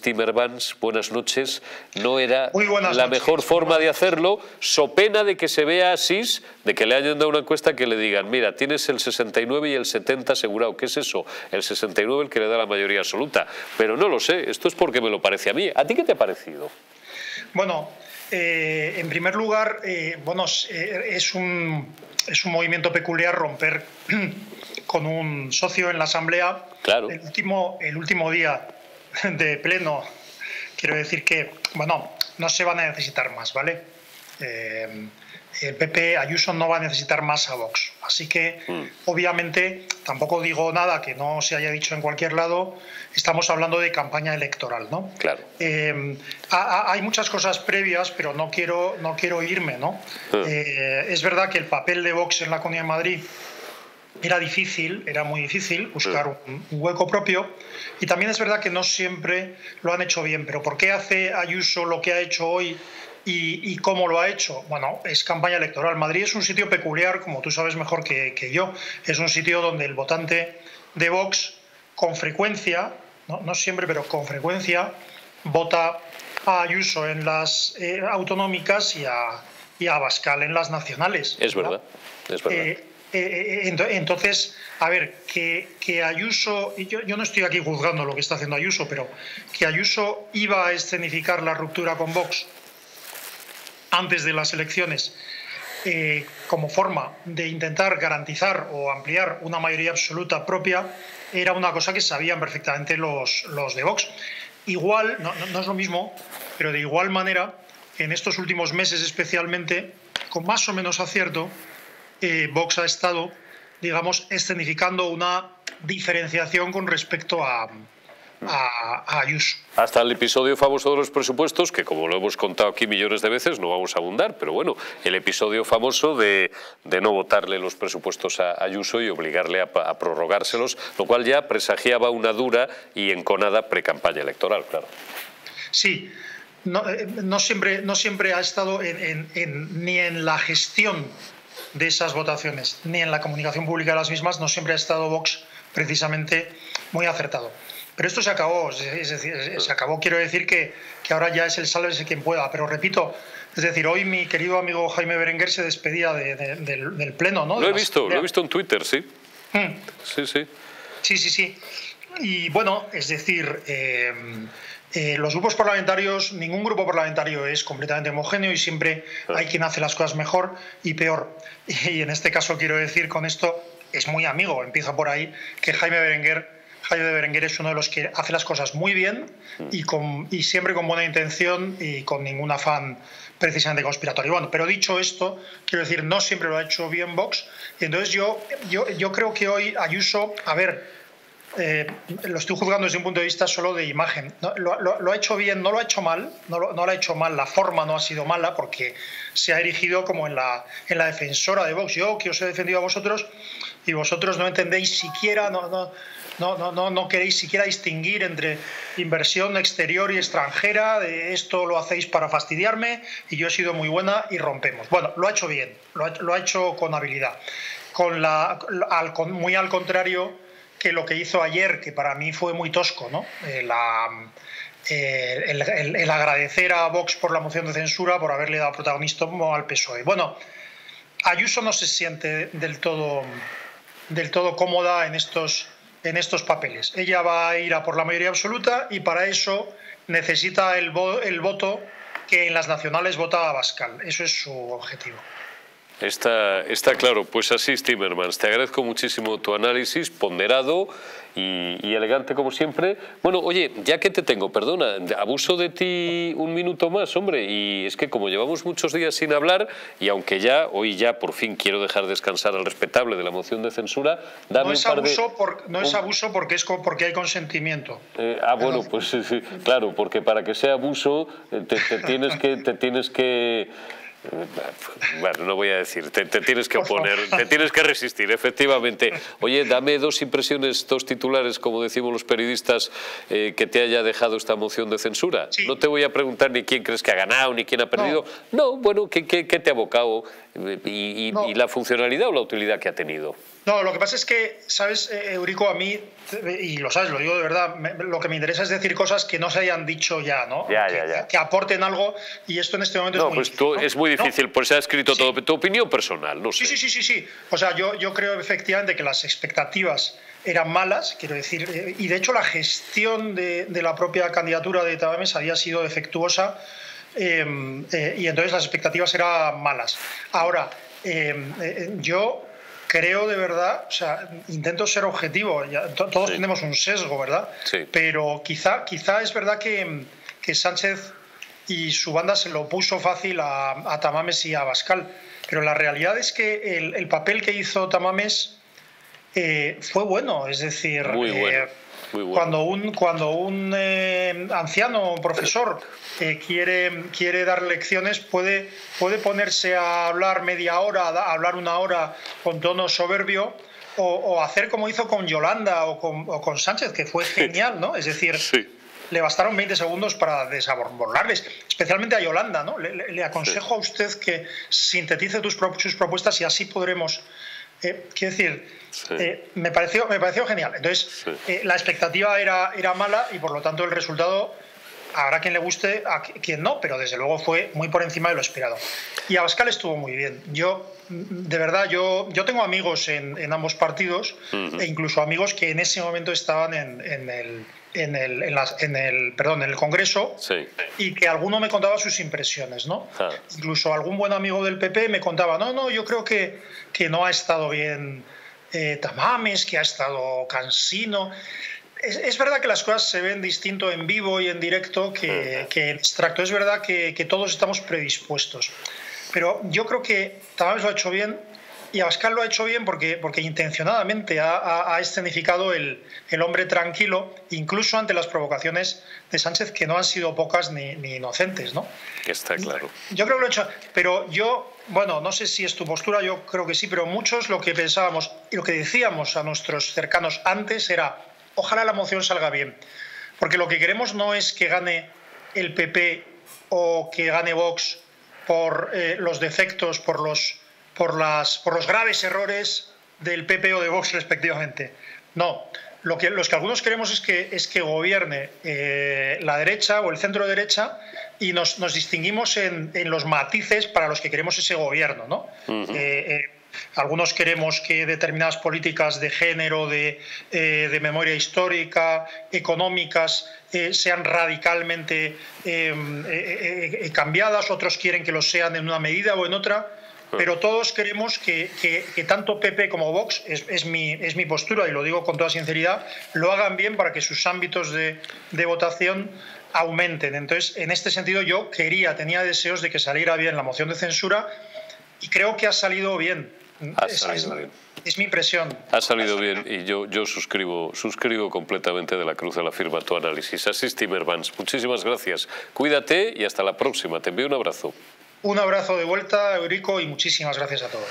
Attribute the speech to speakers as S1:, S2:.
S1: Timmermans, buenas noches. No era la mejor forma de hacerlo, so pena de que se vea así, de que le hayan dado una encuesta que le digan, mira, tienes el 69 y el 70 asegurado. ¿Qué es eso? El 69 el que le da la mayoría absoluta. Pero no lo sé, esto es porque me lo parece a mí. ¿A ti qué te ha parecido?
S2: Bueno, eh, en primer lugar, eh, bueno, eh, es un, es un movimiento peculiar romper con un socio en la Asamblea
S1: claro.
S2: el, último, el último día de pleno, quiero decir que, bueno, no se van a necesitar más, ¿vale? Eh, el PP Ayuso no va a necesitar más a Vox. Así que, mm. obviamente, tampoco digo nada que no se haya dicho en cualquier lado. Estamos hablando de campaña electoral, ¿no?
S1: Claro.
S2: Eh, hay muchas cosas previas, pero no quiero, no quiero irme, ¿no? Mm. Eh, es verdad que el papel de Vox en la Comunidad de Madrid era difícil, era muy difícil buscar un, hueco propio y también es verdad que no siempre lo han hecho bien, pero ¿por qué hace Ayuso lo que ha hecho hoy y, cómo lo ha hecho? Bueno, es campaña electoral. Madrid es un sitio peculiar, como tú sabes mejor que, yo, es un sitio donde el votante de Vox con frecuencia, no, siempre, pero con frecuencia, vota a Ayuso en las eh, autonómicas y a, y a Bascal en las nacionales.
S1: Es verdad, es verdad.
S2: Eh, eh, eh, entonces, a ver, que, Ayuso, yo, yo no estoy aquí juzgando lo que está haciendo Ayuso, pero que Ayuso iba a escenificar la ruptura con Vox antes de las elecciones eh, como forma de intentar garantizar o ampliar una mayoría absoluta propia, era una cosa que sabían perfectamente los, los de Vox. Igual, no, no es lo mismo, pero de igual manera, en estos últimos meses especialmente, con más o menos acierto, Vox ha estado, digamos, escenificando una diferenciación con respecto a, a, Ayuso.
S1: Hasta el episodio famoso de los presupuestos, que como lo hemos contado aquí millones de veces, no vamos a abundar, pero bueno, el episodio famoso de, de no votarle los presupuestos a Ayuso y obligarle a, prorrogárselos, lo cual ya presagiaba una dura y enconada precampaña electoral, claro.
S2: Sí, no, eh, no, siempre, no siempre ha estado en, en, ni en la gestión de esas votaciones, ni en la comunicación pública de las mismas, no siempre ha estado Vox precisamente muy acertado. Pero esto se acabó, es decir, se acabó, quiero decir que, que ahora ya es el sálvese quien pueda, pero repito, es decir, hoy mi querido amigo Jaime Berenguer se despedía del, Pleno, ¿no?
S1: Lo he visto, lo he visto en Twitter, sí. Hmm. Sí, sí.
S2: Sí, sí, sí. Y bueno, es decir, eh, eh, los grupos parlamentarios, ningún grupo parlamentario es completamente homogéneo y siempre hay quien hace las cosas mejor y peor. Y en este caso quiero decir con esto, es muy amigo, empieza por ahí, que Jaime Berenguer, Jaime de Berenguer es uno de los que hace las cosas muy bien y, con, y siempre con buena intención y con ningún afán precisamente conspiratorio. Bueno, pero dicho esto, quiero decir, no siempre lo ha hecho bien Vox. Y entonces yo, yo, yo creo que hoy Ayuso, a ver, eh, lo estoy juzgando desde un punto de vista solo de imagen. lo, ha hecho bien, no lo ha hecho mal, no lo, ha hecho mal, la forma no ha sido mala porque se ha erigido como en la, en la defensora de Vox. Yo que os he defendido a vosotros y vosotros no entendéis siquiera, no, no, no, no, no queréis siquiera distinguir entre inversión exterior y extranjera, de esto lo hacéis para fastidiarme y yo he sido muy buena y rompemos. Bueno, lo ha hecho bien, lo ha, hecho con habilidad. Con la, muy al contrario que lo que hizo ayer, que para mí fue muy tosco, ¿no? Eh, eh, el, agradecer a Vox por la moción de censura, por haberle dado protagonismo al PSOE. Bueno, Ayuso no se siente del todo, del todo cómoda en estos, en estos papeles. Ella va a ir a por la mayoría absoluta y para eso necesita el, el voto que en las nacionales vota a Bascal. Eso es su objetivo.
S1: Está, está claro, pues así Timmermans, te agradezco muchísimo tu análisis ponderado y, elegante como siempre. Bueno, oye, ya que te tengo, perdona, abuso de ti un minuto más, hombre, y es que como llevamos muchos días sin hablar y aunque ya, hoy ya por fin quiero dejar descansar al respetable de la moción de censura,
S2: dame no es abuso No es abuso porque, es porque hay consentimiento.
S1: Eh, ah, bueno, pues sí, claro, porque para que sea abuso eh, te tienes que... Te tienes que bueno, no voy a decir, te, tienes que oponer, te tienes que resistir, efectivamente. Oye, dame dos impresiones, dos titulares, como decimos los periodistas, eh, que te haya dejado esta moción de censura. No te voy a preguntar ni quién crees que ha ganado, ni quién ha perdido. No, bueno, ¿qué, te ha abocado? Y, y la funcionalidad o la utilidad que ha tenido.
S2: No, lo que pasa es que, ¿sabes, eh, Eurico? A mí, y lo sabes, lo digo de verdad, lo que me interesa es decir cosas que no se hayan dicho ya, ¿no?
S1: Ya,
S2: que,
S1: ya, ya.
S2: que aporten algo y esto en este momento
S1: no,
S2: es muy
S1: pues
S2: difícil.
S1: tú,
S2: ¿no?
S1: es muy difícil,
S2: No,
S1: pues se ha escrito
S2: Sí.
S1: todo. Tu opinión personal, no sé.
S2: Sí, sí, sí, sí, sí. O sea, yo, yo creo efectivamente que las expectativas eran malas, quiero decir, eh, y de hecho la gestión de, de la propia candidatura de Tamames había sido defectuosa eh, eh, y entonces las expectativas eran malas. Ahora, eh, yo creo de verdad, o sea, intento ser objetivo, ya, todos
S1: Sí.
S2: tenemos un sesgo, ¿verdad?
S1: Sí.
S2: Pero quizá, quizá es verdad que, que Sánchez y su banda se lo puso fácil a, a Tamames y a Bascal. Pero la realidad es que el, el papel que hizo Tamames eh, fue bueno. Es decir,
S1: Muy
S2: eh,
S1: bueno, bueno.
S2: cuando un, cuando un eh, anciano profesor eh, quiere, quiere dar lecciones, puede, puede ponerse a hablar media hora, a hablar una hora con tono soberbio. O, o hacer como hizo con Yolanda o con, o con Sánchez, que fue genial, ¿no? Es decir,
S1: Sí.
S2: le bastaron 20 segundos para desabordarles, especialmente a Yolanda, ¿no? Le, le- le aconsejo a usted que sintetice tus, sus propuestas y así podremos. Eh, quiero decir,
S1: Sí.
S2: eh, me, pareció, me pareció genial. Entonces,
S1: Sí.
S2: eh, la expectativa era, era mala y por lo tanto el resultado habrá quien le guste, a qui- quien no, pero desde luego fue muy por encima de lo esperado. Y Abascal estuvo muy bien. Yo, mm, de verdad, yo, yo tengo amigos en, en ambos partidos e incluso amigos que en ese momento estaban en, en el, en, el, en, las- en el, perdón, en el Congreso
S1: Sí.
S2: y que alguno me contaba sus impresiones, ¿no?
S1: Ah.
S2: Incluso algún buen amigo del PP me contaba, no, no, yo creo que, que no ha estado bien eh, Tamames, que ha estado cansino. Es, es verdad que las cosas se ven distinto en vivo y en directo que, que en extracto. Es verdad que, que todos estamos predispuestos. Pero yo creo que Tamames lo ha hecho bien y Abascal lo ha hecho bien porque, porque intencionadamente ha, ha- ha escenificado el, el hombre tranquilo, incluso ante las provocaciones de Sánchez, que no han sido pocas ni, ni inocentes, ¿no?
S1: Que está claro.
S2: Yo creo que lo he hecho, pero yo, bueno, no sé si es tu postura, yo creo que sí, pero muchos lo que pensábamos y lo que decíamos a nuestros cercanos antes era, ojalá la moción salga bien, porque lo que queremos no es que gane el PP o que gane Vox por eh, los defectos, por los, por, las, por los graves errores del PP o de Vox respectivamente. No, lo que, los que algunos queremos es que, es que gobierne eh, la derecha o el centro derecha y nos, nos distinguimos en, en los matices para los que queremos ese gobierno. ¿no? Eh, algunos queremos que determinadas políticas de género, de, eh, memoria histórica, económicas, eh, sean radicalmente eh, cambiadas, otros quieren que lo sean en una medida o en otra, pero todos queremos que, que- que tanto PP como Vox, es, es mi, es mi postura y lo digo con toda sinceridad, lo hagan bien para que sus ámbitos de, de votación aumenten. Entonces, en este sentido, yo quería, tenía deseos de que saliera bien la moción de censura y creo que ha salido bien.
S1: Ha
S2: Es-
S1: salido
S2: es-
S1: bien.
S2: es mi impresión.
S1: Ha salido bien y yo, yo suscribo, suscribo completamente de la cruz de la firma tu análisis. Asís Timmermans, muchísimas gracias. Cuídate y hasta la próxima. Te envío un abrazo.
S2: Un abrazo de vuelta, Eurico, y muchísimas gracias a todos.